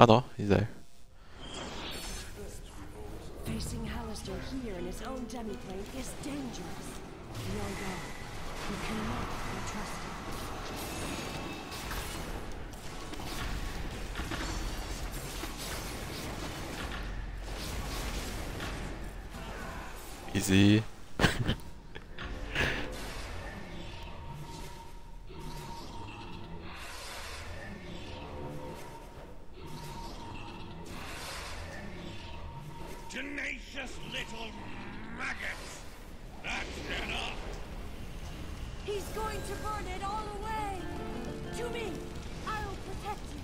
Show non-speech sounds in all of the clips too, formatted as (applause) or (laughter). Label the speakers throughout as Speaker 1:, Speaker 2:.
Speaker 1: Ah, oh no, he's there.
Speaker 2: Facing Hallister here in his own demiplane is dangerous. No God, you cannot be trusted.
Speaker 1: Easy. (laughs)
Speaker 3: Tenacious little maggots! That's enough!
Speaker 2: He's going to burn it all away! To me! I'll protect you!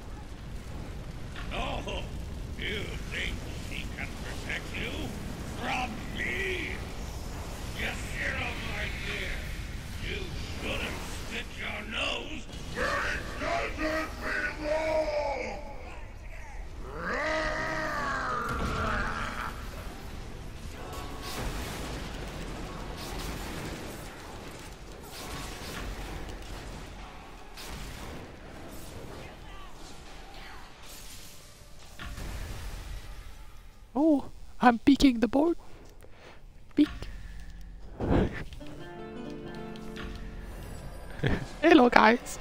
Speaker 3: Oh, you think he can protect you? From me?
Speaker 1: I'm peeking the board. Peek. Hello, guys.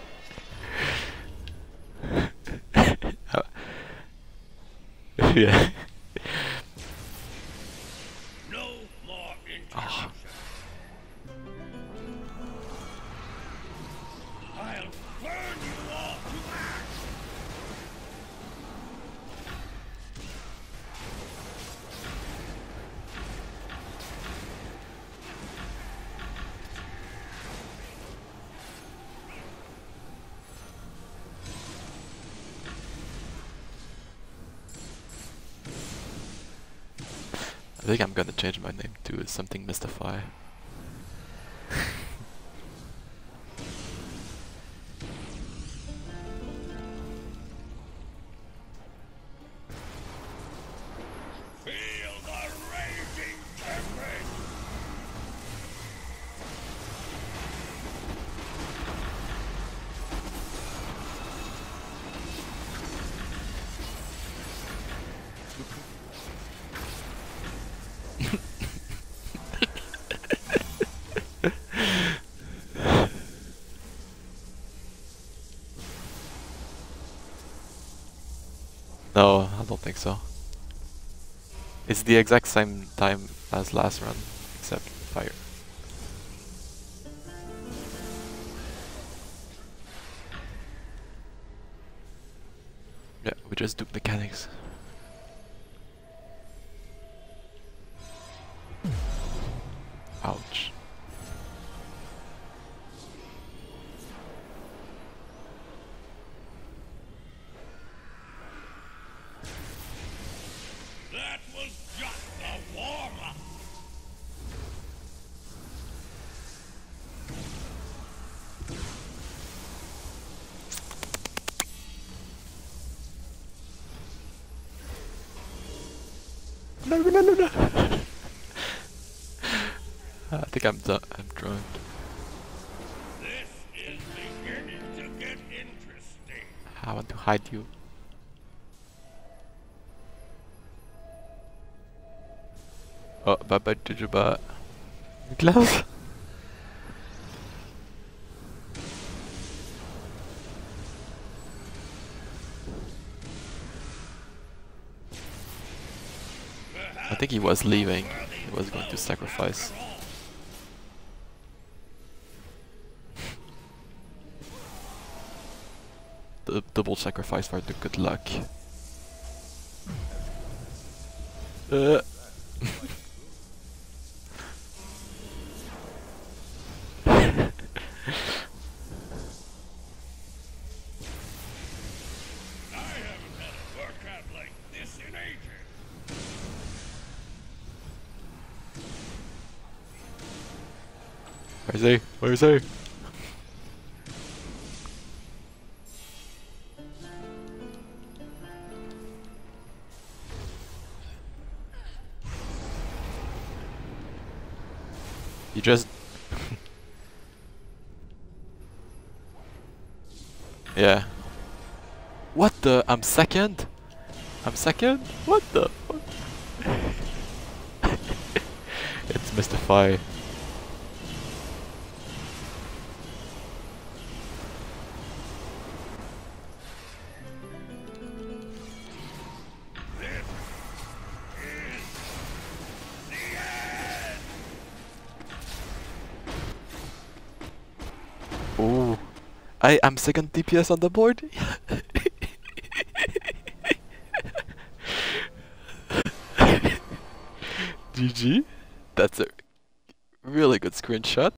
Speaker 1: yeah.
Speaker 3: No more interruption. Ah.
Speaker 1: I think I'm gonna change my name to something Mystify. No, I don't think so. It's the exact same time as last run, except fire. Yeah, we just do mechanics. No, no, no, no. (laughs) I think I'm done. I'm drunk.
Speaker 3: This is beginning to get interesting.
Speaker 1: I want to hide you. Oh, bye bye, Jujuba. Niklas? I think he was leaving. He was going to sacrifice. (laughs) The double sacrifice for the good luck. Uh. (laughs) Where is he? Where is he? You just... (laughs) yeah. What the? I'm second? I'm second? What the (laughs) it's Mr. Ooh. I am second DPS on the board. (laughs) GG. That's a really good screenshot.